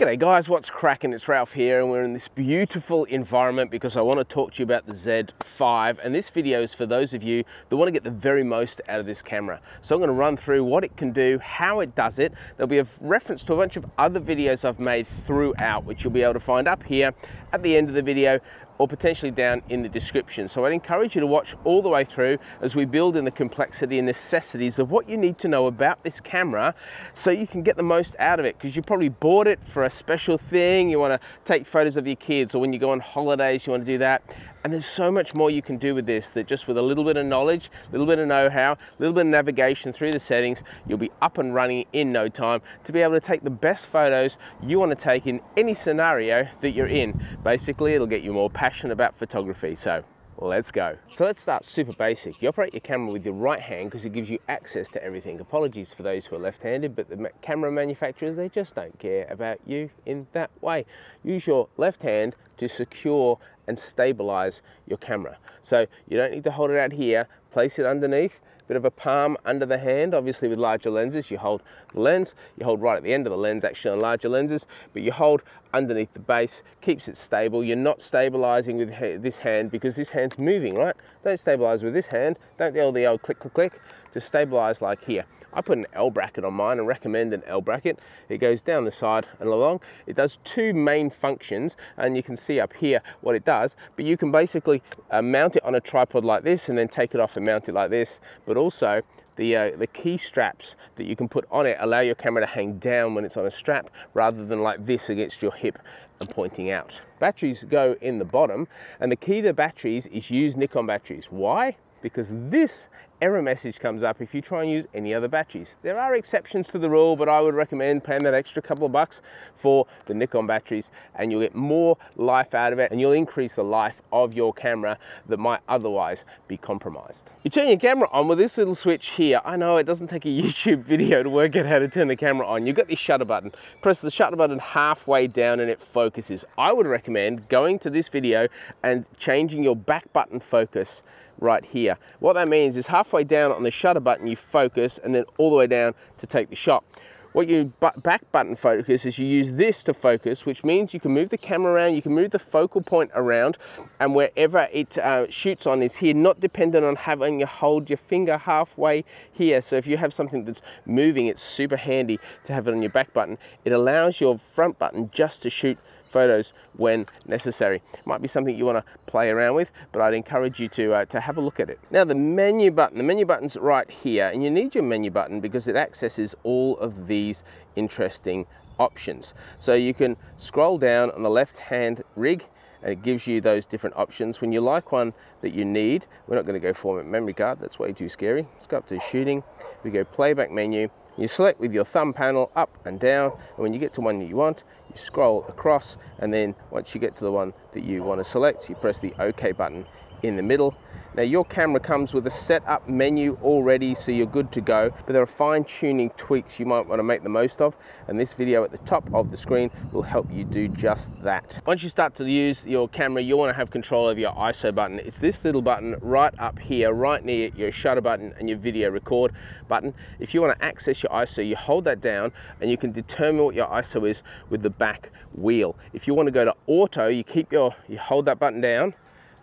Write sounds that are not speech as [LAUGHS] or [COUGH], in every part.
G'day guys, what's cracking? It's Ralph here and we're in this beautiful environment because I want to talk to you about the Z5 and this video is for those of you that want to get the very most out of this camera. So I'm going to run through what it can do, how it does it. There'll be a reference to a bunch of other videos I've made throughout which you'll be able to find up here at the end of the video or potentially down in the description. So I'd encourage you to watch all the way through as we build in the complexity and necessities of what you need to know about this camera so you can get the most out of it. Because you probably bought it for a special thing, you want to take photos of your kids or when you go on holidays you want to do that and there's so much more you can do with this that just with a little bit of knowledge, a little bit of know-how, a little bit of navigation through the settings, you'll be up and running in no time to be able to take the best photos you want to take in any scenario that you're in. Basically, it'll get you more passionate about photography. So Let's go. So let's start super basic. You operate your camera with your right hand because it gives you access to everything. Apologies for those who are left-handed, but the camera manufacturers, they just don't care about you in that way. Use your left hand to secure and stabilize your camera. So you don't need to hold it out here, place it underneath, bit of a palm under the hand. Obviously with larger lenses, you hold the lens, you hold right at the end of the lens actually on larger lenses, but you hold underneath the base, keeps it stable. You're not stabilizing with this hand because this hand's moving, right? Don't stabilize with this hand. Don't do all the old click, click, click. Just stabilize like here. I put an L bracket on mine and recommend an L bracket. It goes down the side and along. It does two main functions and you can see up here what it does, but you can basically uh, mount it on a tripod like this and then take it off and mount it like this. But also the, uh, the key straps that you can put on it allow your camera to hang down when it's on a strap rather than like this against your hip and pointing out. Batteries go in the bottom and the key to batteries is use Nikon batteries. Why? because this error message comes up if you try and use any other batteries. There are exceptions to the rule, but I would recommend paying that extra couple of bucks for the Nikon batteries and you'll get more life out of it and you'll increase the life of your camera that might otherwise be compromised. You turn your camera on with this little switch here. I know it doesn't take a [LAUGHS] YouTube video to work out how to turn the camera on. You've got this shutter button. Press the shutter button halfway down and it focuses. I would recommend going to this video and changing your back button focus right here. What that means is halfway down on the shutter button, you focus and then all the way down to take the shot. What you back button focus is you use this to focus, which means you can move the camera around, you can move the focal point around, and wherever it uh, shoots on is here, not dependent on having you hold your finger halfway here. So if you have something that's moving, it's super handy to have it on your back button. It allows your front button just to shoot photos when necessary. It might be something you want to play around with, but I'd encourage you to, uh, to have a look at it. Now the menu button, the menu button's right here, and you need your menu button because it accesses all of these interesting options. So you can scroll down on the left hand rig and it gives you those different options. When you like one that you need, we're not going to go format memory card, that's way too scary. Let's go up to shooting, we go playback menu, you select with your thumb panel up and down, and when you get to one that you want, you scroll across, and then once you get to the one that you want to select, you press the OK button in the middle, now your camera comes with a setup menu already so you're good to go, but there are fine tuning tweaks you might want to make the most of and this video at the top of the screen will help you do just that. Once you start to use your camera, you want to have control of your ISO button. It's this little button right up here, right near your shutter button and your video record button. If you want to access your ISO, you hold that down and you can determine what your ISO is with the back wheel. If you want to go to auto, you keep your, you hold that button down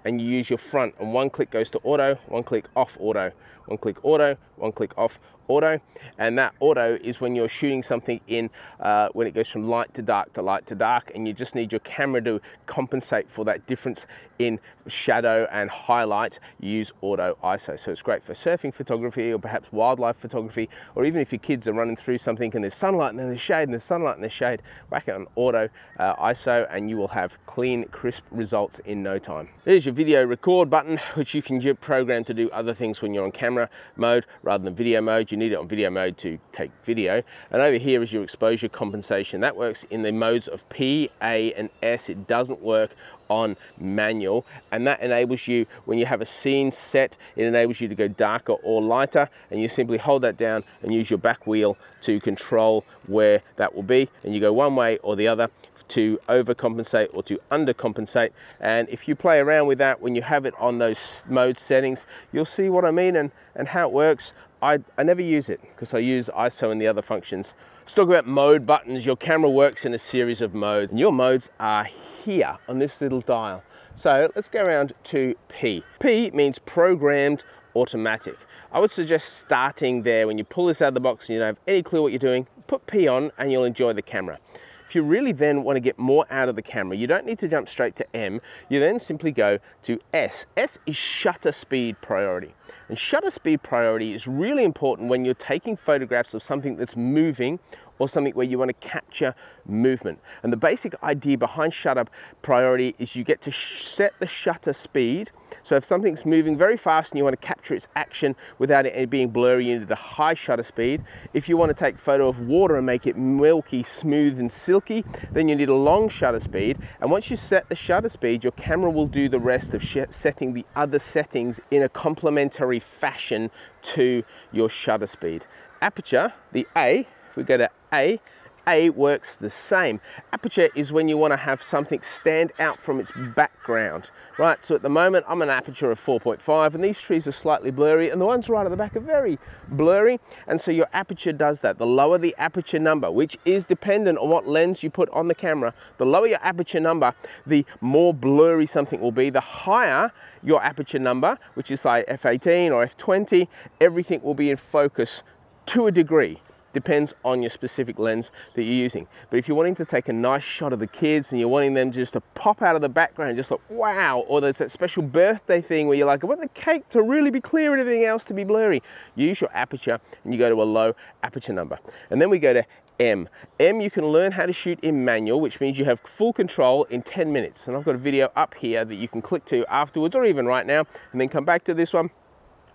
and you use your front and one click goes to auto, one click off auto, one click auto, one click off auto and that auto is when you're shooting something in uh, when it goes from light to dark to light to dark and you just need your camera to compensate for that difference in shadow and highlight use auto ISO so it's great for surfing photography or perhaps wildlife photography or even if your kids are running through something and there's sunlight and then there's shade and there's sunlight and there's shade whack it on auto uh, ISO and you will have clean crisp results in no time. There's your video record button which you can program to do other things when you're on camera mode rather than video mode. You you need it on video mode to take video. And over here is your exposure compensation. That works in the modes of P, A, and S. It doesn't work on manual and that enables you when you have a scene set it enables you to go darker or lighter and you simply hold that down and use your back wheel to control where that will be and you go one way or the other to overcompensate or to undercompensate. And if you play around with that when you have it on those mode settings, you'll see what I mean and, and how it works. I, I never use it because I use ISO and the other functions. Let's talk about mode buttons. Your camera works in a series of modes and your modes are here on this little dial. So let's go around to P. P means programmed automatic. I would suggest starting there when you pull this out of the box and you don't have any clue what you're doing, put P on and you'll enjoy the camera. If you really then want to get more out of the camera, you don't need to jump straight to M. You then simply go to S. S is shutter speed priority. And shutter speed priority is really important when you're taking photographs of something that's moving or something where you want to capture movement. And the basic idea behind shutter priority is you get to set the shutter speed. So if something's moving very fast and you want to capture its action without it being blurry, you need a high shutter speed. If you want to take a photo of water and make it milky, smooth and silky, then you need a long shutter speed. And once you set the shutter speed, your camera will do the rest of setting the other settings in a complementary fashion to your shutter speed. Aperture, the A, we go to A, A works the same. Aperture is when you want to have something stand out from its background, right? So at the moment, I'm an aperture of 4.5 and these trees are slightly blurry and the ones right at the back are very blurry. And so your aperture does that. The lower the aperture number, which is dependent on what lens you put on the camera, the lower your aperture number, the more blurry something will be. The higher your aperture number, which is like f18 or f20, everything will be in focus to a degree depends on your specific lens that you're using. But if you're wanting to take a nice shot of the kids and you're wanting them just to pop out of the background, just like, wow, or there's that special birthday thing where you're like, I want the cake to really be clear and everything else to be blurry. use your aperture and you go to a low aperture number. And then we go to M. M, you can learn how to shoot in manual, which means you have full control in 10 minutes. And I've got a video up here that you can click to afterwards or even right now, and then come back to this one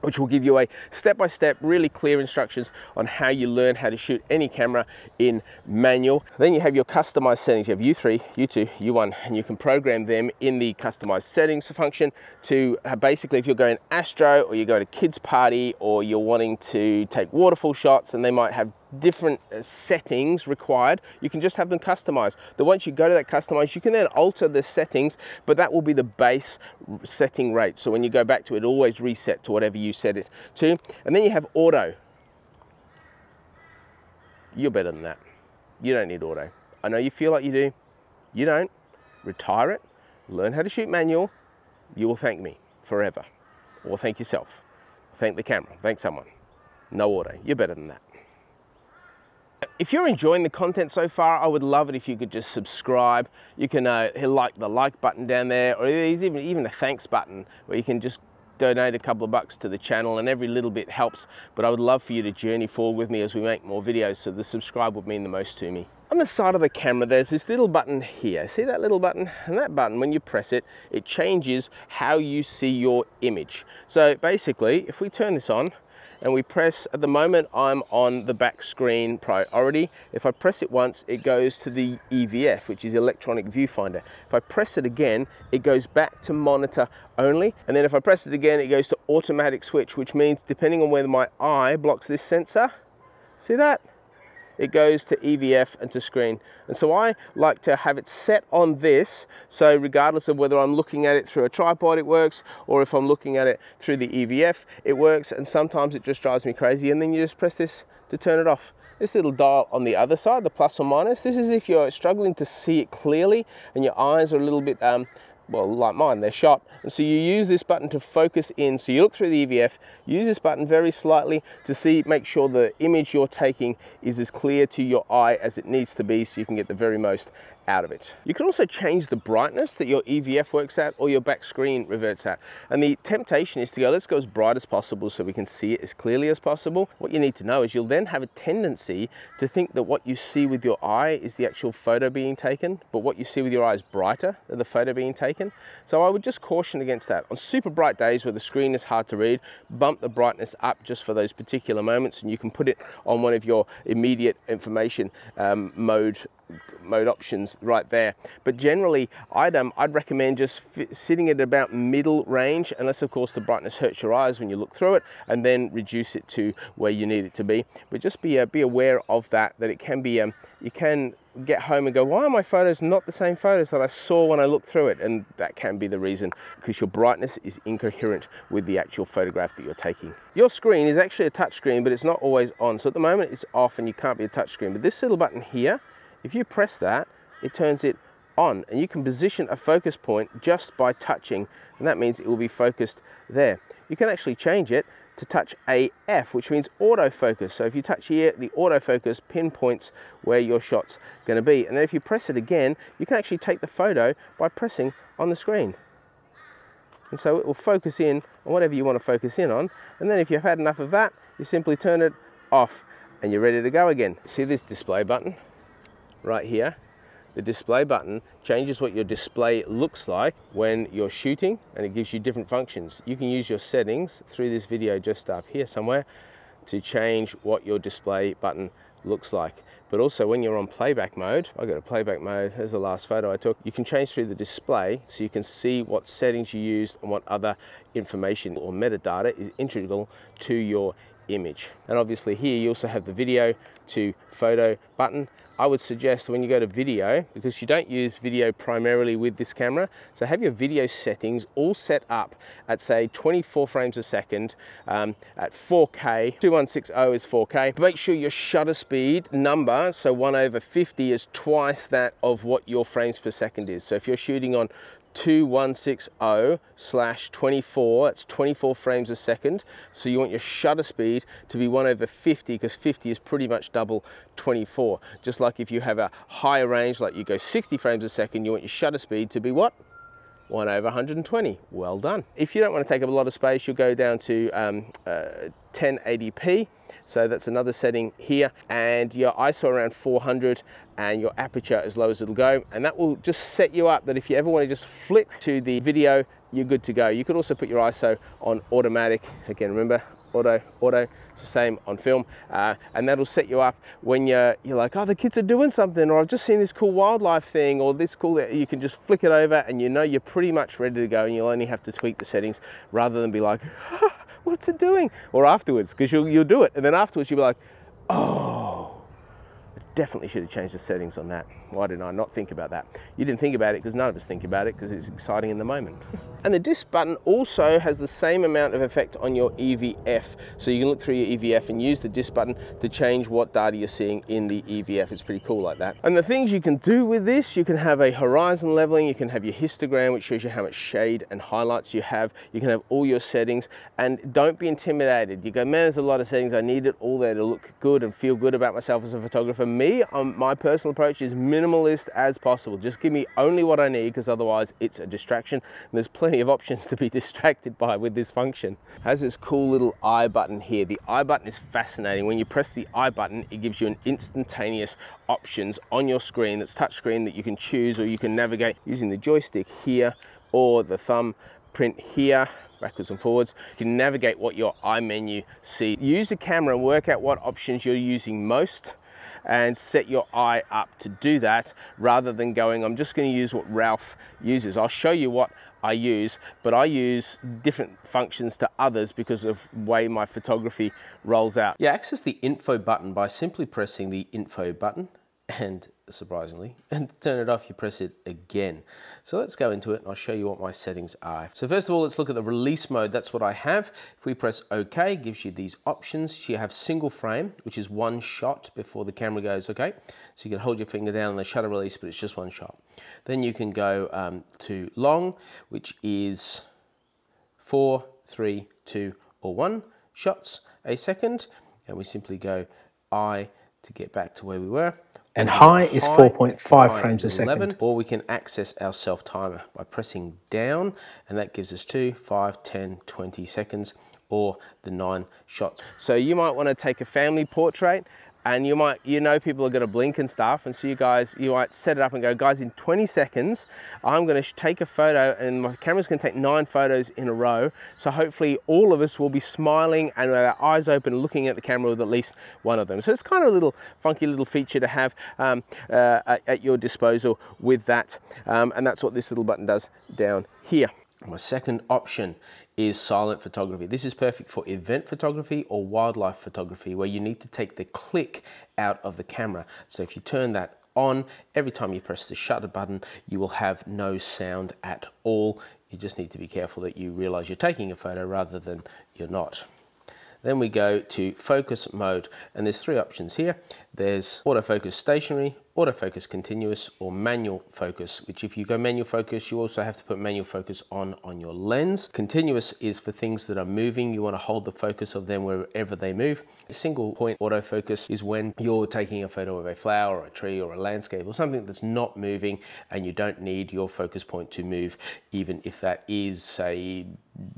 which will give you a step-by-step, -step, really clear instructions on how you learn how to shoot any camera in manual. Then you have your customized settings. You have U3, U2, U1, and you can program them in the customized settings function to uh, basically if you're going astro or you're going to kids party or you're wanting to take waterfall shots and they might have different uh, settings required, you can just have them customized. That once you go to that customize, you can then alter the settings, but that will be the base setting rate. So when you go back to it, always reset to whatever you set it to. And then you have auto. You're better than that. You don't need auto. I know you feel like you do. You don't. Retire it, learn how to shoot manual. You will thank me forever. Or thank yourself. Thank the camera. Thank someone. No auto. You're better than that. If you're enjoying the content so far, I would love it if you could just subscribe. You can uh, like the like button down there, or there's even, even a thanks button where you can just donate a couple of bucks to the channel and every little bit helps. But I would love for you to journey forward with me as we make more videos. So the subscribe would mean the most to me. On the side of the camera, there's this little button here. See that little button? And that button, when you press it, it changes how you see your image. So basically, if we turn this on, and we press, at the moment I'm on the back screen priority. If I press it once, it goes to the EVF, which is electronic viewfinder. If I press it again, it goes back to monitor only. And then if I press it again, it goes to automatic switch, which means depending on whether my eye blocks this sensor, see that? It goes to EVF and to screen. And so I like to have it set on this, so regardless of whether I'm looking at it through a tripod, it works, or if I'm looking at it through the EVF, it works, and sometimes it just drives me crazy, and then you just press this to turn it off. This little dial on the other side, the plus or minus, this is if you're struggling to see it clearly and your eyes are a little bit um, well, like mine, they're shot. And so you use this button to focus in. So you look through the EVF, use this button very slightly to see, make sure the image you're taking is as clear to your eye as it needs to be so you can get the very most out of it. You can also change the brightness that your EVF works at or your back screen reverts at. And the temptation is to go, let's go as bright as possible so we can see it as clearly as possible. What you need to know is you'll then have a tendency to think that what you see with your eye is the actual photo being taken, but what you see with your eye is brighter than the photo being taken. So I would just caution against that. On super bright days where the screen is hard to read, bump the brightness up just for those particular moments and you can put it on one of your immediate information um, mode mode options right there. But generally, I'd, um, I'd recommend just sitting at about middle range, unless of course the brightness hurts your eyes when you look through it, and then reduce it to where you need it to be. But just be, uh, be aware of that, that it can be, um, you can get home and go, why are my photos not the same photos that I saw when I looked through it? And that can be the reason because your brightness is incoherent with the actual photograph that you're taking. Your screen is actually a touch screen, but it's not always on. So at the moment it's off and you can't be a touch screen. But this little button here, if you press that, it turns it on and you can position a focus point just by touching and that means it will be focused there. You can actually change it to touch AF, which means autofocus. So if you touch here, the autofocus pinpoints where your shot's gonna be. And then if you press it again, you can actually take the photo by pressing on the screen. And so it will focus in on whatever you want to focus in on. And then if you've had enough of that, you simply turn it off and you're ready to go again. See this display button right here? The display button changes what your display looks like when you're shooting and it gives you different functions. You can use your settings through this video just up here somewhere to change what your display button looks like. But also when you're on playback mode, I go to playback mode, there's the last photo I took, you can change through the display so you can see what settings you used and what other information or metadata is integral to your image. And obviously here you also have the video to photo button I would suggest when you go to video, because you don't use video primarily with this camera, so have your video settings all set up at say 24 frames a second um, at 4K, 2160 is 4K. Make sure your shutter speed number, so 1 over 50 is twice that of what your frames per second is. So if you're shooting on 2160 slash 24, it's 24 frames a second. So you want your shutter speed to be 1 over 50 because 50 is pretty much double 24. Just like if you have a higher range, like you go 60 frames a second, you want your shutter speed to be what? 1 over 120. Well done. If you don't want to take up a lot of space, you'll go down to um, uh, 1080p. So that's another setting here. And your ISO around 400 and your aperture as low as it'll go. And that will just set you up that if you ever want to just flip to the video, you're good to go. You could also put your ISO on automatic. Again, remember, auto, auto, it's the same on film. Uh, and that'll set you up when you're, you're like, oh, the kids are doing something, or I've just seen this cool wildlife thing, or this cool, you can just flick it over and you know you're pretty much ready to go and you'll only have to tweak the settings rather than be like, [LAUGHS] what's it doing? Or afterwards, because you'll, you'll do it. And then afterwards you'll be like, oh, definitely should have changed the settings on that. Why didn't I not think about that? You didn't think about it because none of us think about it because it's exciting in the moment. [LAUGHS] and the disc button also has the same amount of effect on your EVF. So you can look through your EVF and use the disc button to change what data you're seeing in the EVF. It's pretty cool like that. And the things you can do with this, you can have a horizon leveling, you can have your histogram, which shows you how much shade and highlights you have. You can have all your settings and don't be intimidated. You go, man, there's a lot of settings. I need it all there to look good and feel good about myself as a photographer me, um, my personal approach is minimalist as possible. Just give me only what I need because otherwise it's a distraction. And there's plenty of options to be [LAUGHS] distracted by with this function. It has this cool little I button here. The I button is fascinating. When you press the I button, it gives you an instantaneous options on your screen that's touchscreen that you can choose or you can navigate using the joystick here or the thumb print here backwards and forwards. You can navigate what your iMenu see. Use the camera and work out what options you're using most and set your i up to do that rather than going, I'm just going to use what Ralph uses. I'll show you what I use, but I use different functions to others because of way my photography rolls out. You access the info button by simply pressing the info button and surprisingly, and to [LAUGHS] turn it off, you press it again. So let's go into it and I'll show you what my settings are. So first of all, let's look at the release mode. That's what I have. If we press OK, gives you these options. You have single frame, which is one shot before the camera goes okay. So you can hold your finger down on the shutter release, but it's just one shot. Then you can go um, to long, which is four, three, two, or one shots a second. And we simply go I to get back to where we were and high is 4.5 frames a second. Or we can access our self timer by pressing down and that gives us 2, 5, 10, 20 seconds or the nine shots. So you might want to take a family portrait and you might, you know people are gonna blink and stuff, and so you guys, you might set it up and go, guys, in 20 seconds, I'm gonna take a photo and my camera's gonna take nine photos in a row, so hopefully all of us will be smiling and with our eyes open looking at the camera with at least one of them. So it's kind of a little funky little feature to have um, uh, at your disposal with that, um, and that's what this little button does down here. My second option is silent photography. This is perfect for event photography or wildlife photography where you need to take the click out of the camera. So if you turn that on, every time you press the shutter button, you will have no sound at all. You just need to be careful that you realize you're taking a photo rather than you're not. Then we go to focus mode and there's three options here. There's autofocus stationary, autofocus continuous or manual focus, which if you go manual focus, you also have to put manual focus on on your lens. Continuous is for things that are moving. You want to hold the focus of them wherever they move. A single point autofocus is when you're taking a photo of a flower or a tree or a landscape or something that's not moving and you don't need your focus point to move, even if that is, say,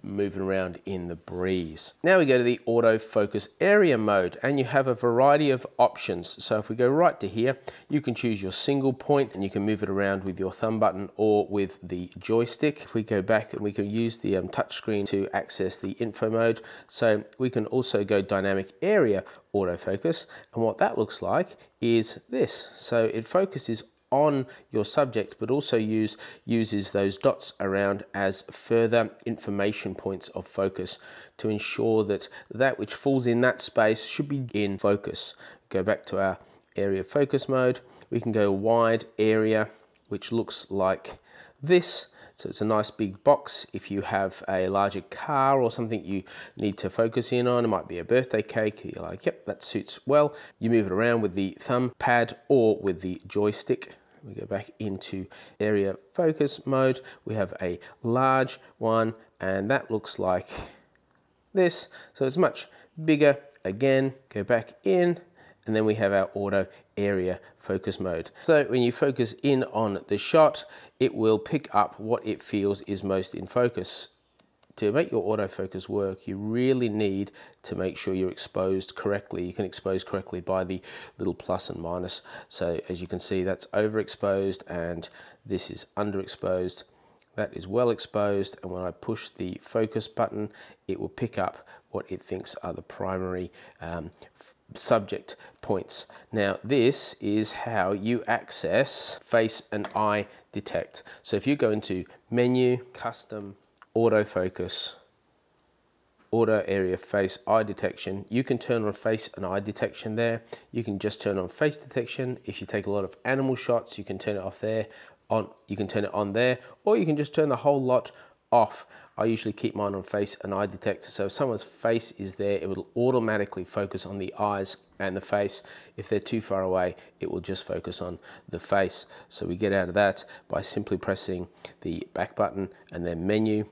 moving around in the breeze. Now we go to the autofocus area mode and you have a variety of options. So if we go right to here, you can choose your single point and you can move it around with your thumb button or with the joystick. If we go back and we can use the um, touchscreen to access the info mode. So we can also go dynamic area autofocus and what that looks like is this. So it focuses on your subject, but also use, uses those dots around as further information points of focus to ensure that that which falls in that space should be in focus. Go back to our area focus mode. We can go wide area, which looks like this. So it's a nice big box. If you have a larger car or something you need to focus in on, it might be a birthday cake. You're like, yep, that suits well. You move it around with the thumb pad or with the joystick. We go back into area focus mode. We have a large one and that looks like this. So it's much bigger. Again, go back in and then we have our auto area focus mode. So when you focus in on the shot, it will pick up what it feels is most in focus. To make your autofocus work, you really need to make sure you're exposed correctly. You can expose correctly by the little plus and minus. So as you can see, that's overexposed and this is underexposed. That is well exposed and when I push the focus button, it will pick up what it thinks are the primary um, subject points. Now this is how you access face and eye detect. So if you go into menu, custom, autofocus, auto area face eye detection, you can turn on face and eye detection there. You can just turn on face detection. If you take a lot of animal shots, you can turn it off there. On, you can turn it on there, or you can just turn the whole lot off. I usually keep mine on face and eye detector. So if someone's face is there, it will automatically focus on the eyes and the face. If they're too far away, it will just focus on the face. So we get out of that by simply pressing the back button and then menu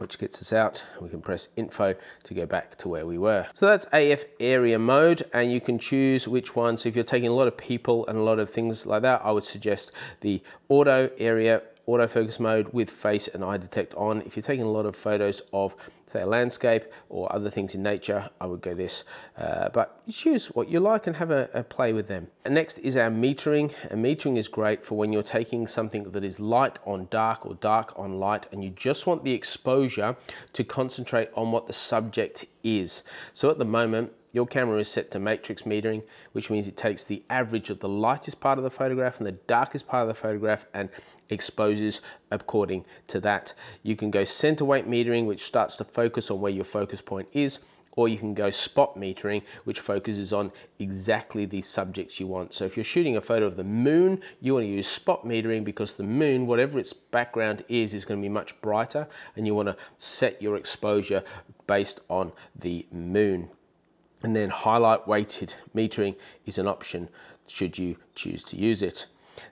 which gets us out. We can press info to go back to where we were. So that's AF area mode and you can choose which one. So if you're taking a lot of people and a lot of things like that, I would suggest the auto area autofocus mode with face and eye detect on. If you're taking a lot of photos of say a landscape or other things in nature, I would go this. Uh, but choose what you like and have a, a play with them. And next is our metering. And metering is great for when you're taking something that is light on dark or dark on light and you just want the exposure to concentrate on what the subject is. So at the moment, your camera is set to matrix metering, which means it takes the average of the lightest part of the photograph and the darkest part of the photograph and exposes according to that. You can go center weight metering, which starts to focus on where your focus point is, or you can go spot metering, which focuses on exactly the subjects you want. So if you're shooting a photo of the moon, you want to use spot metering because the moon, whatever its background is, is going to be much brighter, and you want to set your exposure based on the moon. And then highlight weighted metering is an option should you choose to use it.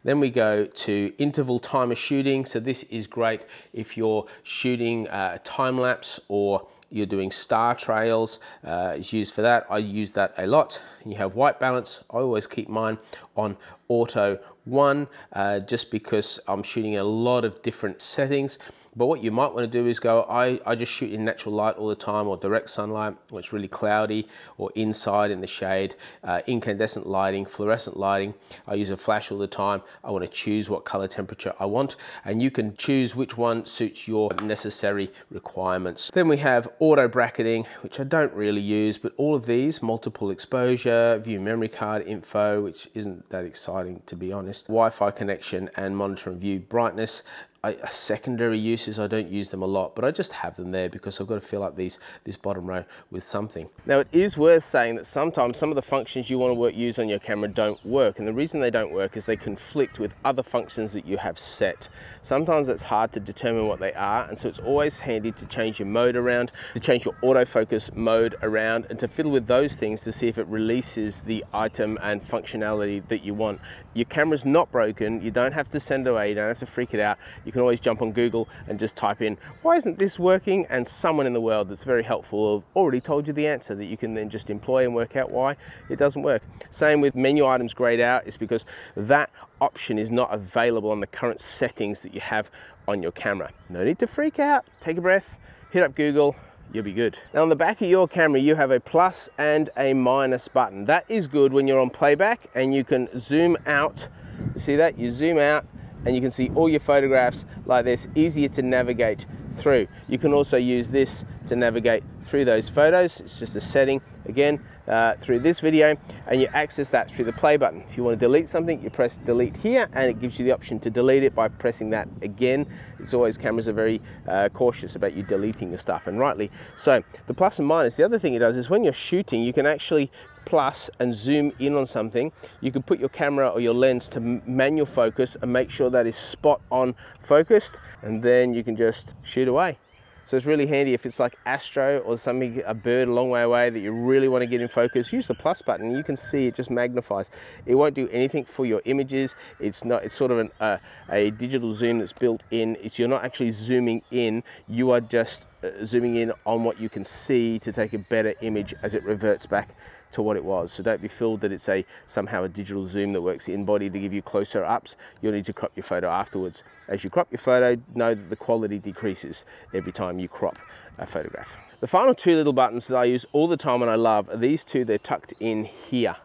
Then we go to interval timer shooting. So this is great if you're shooting uh, time lapse or you're doing star trails uh, used for that. I use that a lot. You have white balance. I always keep mine on auto one uh, just because I'm shooting a lot of different settings But what you might want to do is go, I, I just shoot in natural light all the time or direct sunlight, or it's really cloudy, or inside in the shade, uh, incandescent lighting, fluorescent lighting. I use a flash all the time. I want to choose what color temperature I want, and you can choose which one suits your necessary requirements. Then we have auto bracketing, which I don't really use, but all of these, multiple exposure, view memory card info, which isn't that exciting to be honest, Wi-Fi connection and monitor and view brightness, I, secondary uses, I don't use them a lot, but I just have them there because I've got to fill up these this bottom row with something. Now it is worth saying that sometimes some of the functions you want to work, use on your camera don't work. And the reason they don't work is they conflict with other functions that you have set. Sometimes it's hard to determine what they are. And so it's always handy to change your mode around, to change your autofocus mode around and to fiddle with those things to see if it releases the item and functionality that you want. Your camera's not broken. You don't have to send away. You don't have to freak it out you can always jump on Google and just type in, why isn't this working? And someone in the world that's very helpful have already told you the answer that you can then just employ and work out why it doesn't work. Same with menu items grayed out is because that option is not available on the current settings that you have on your camera. No need to freak out, take a breath, hit up Google, you'll be good. Now on the back of your camera, you have a plus and a minus button. That is good when you're on playback and you can zoom out. You see that? You zoom out and you can see all your photographs like this, easier to navigate through. You can also use this to navigate through those photos. It's just a setting, again, uh, through this video, and you access that through the play button. If you want to delete something, you press delete here, and it gives you the option to delete it by pressing that again. It's always, cameras are very uh, cautious about you deleting the stuff, and rightly so. The plus and minus, the other thing it does is when you're shooting, you can actually plus and zoom in on something, you can put your camera or your lens to manual focus and make sure that is spot on focused, and then you can just shoot away. So it's really handy if it's like astro or something, a bird a long way away that you really want to get in focus, use the plus button. You can see it just magnifies. It won't do anything for your images. It's not, it's sort of an, uh, a digital zoom that's built in. It's, you're not actually zooming in, you are just Uh, zooming in on what you can see to take a better image as it reverts back to what it was. So don't be fooled that it's a somehow a digital zoom that works in body to give you closer ups. You'll need to crop your photo afterwards. As you crop your photo, know that the quality decreases every time you crop a photograph. The final two little buttons that I use all the time and I love are these two. They're tucked in here.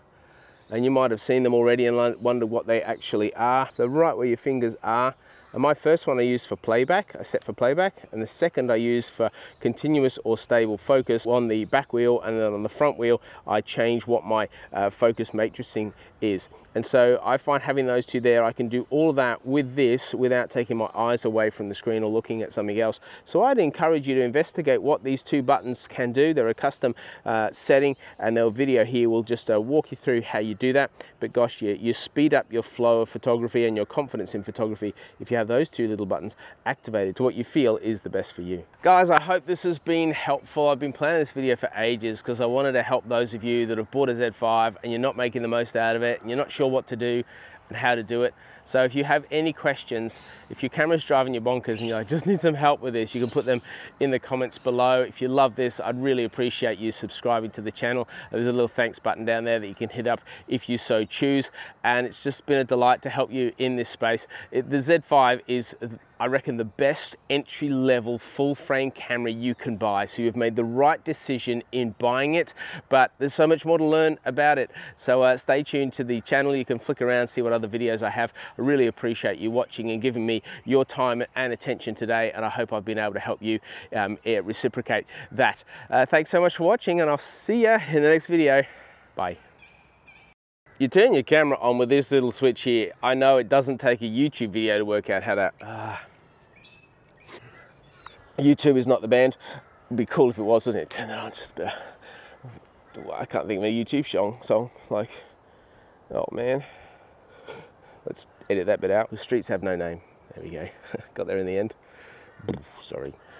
And you might have seen them already and wondered what they actually are. So right where your fingers are, and my first one I use for playback, I set for playback, and the second I use for continuous or stable focus on the back wheel, and then on the front wheel, I change what my uh, focus matrixing is. And so I find having those two there, I can do all of that with this without taking my eyes away from the screen or looking at something else. So I'd encourage you to investigate what these two buttons can do. They're a custom uh, setting and the video here will just uh, walk you through how you do that. But gosh, you, you speed up your flow of photography and your confidence in photography if you have those two little buttons activated to what you feel is the best for you. Guys, I hope this has been helpful. I've been planning this video for ages because I wanted to help those of you that have bought a Z5 and you're not making the most out of it and you're not sure what to do and how to do it. So if you have any questions, if your camera's driving you bonkers and you like, just need some help with this, you can put them in the comments below. If you love this, I'd really appreciate you subscribing to the channel. There's a little thanks button down there that you can hit up if you so choose. And it's just been a delight to help you in this space. It, the Z5 is I reckon the best entry level full frame camera you can buy. So you've made the right decision in buying it, but there's so much more to learn about it. So uh, stay tuned to the channel. You can flick around, see what other videos I have. I really appreciate you watching and giving me your time and attention today. And I hope I've been able to help you um, reciprocate that. Uh, thanks so much for watching and I'll see you in the next video. Bye. You turn your camera on with this little switch here. I know it doesn't take a YouTube video to work out how to... Uh, YouTube is not the band. It'd be cool if it was, wouldn't it? Turn that on, just uh, I can't think of a YouTube song. Song like, oh man. Let's edit that bit out. The streets have no name. There we go. [LAUGHS] Got there in the end. Sorry.